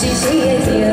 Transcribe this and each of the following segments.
是谁也听？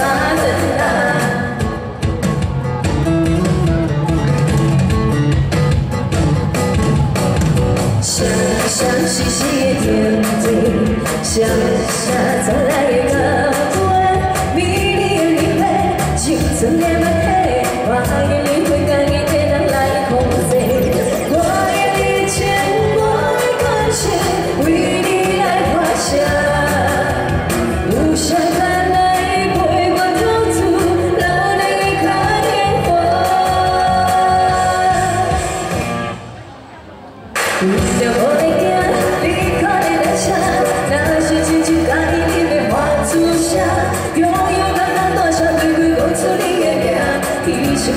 啊人是想想细细的点想一想再来的人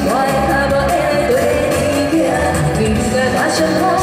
我的脚步也会随你行你不在我身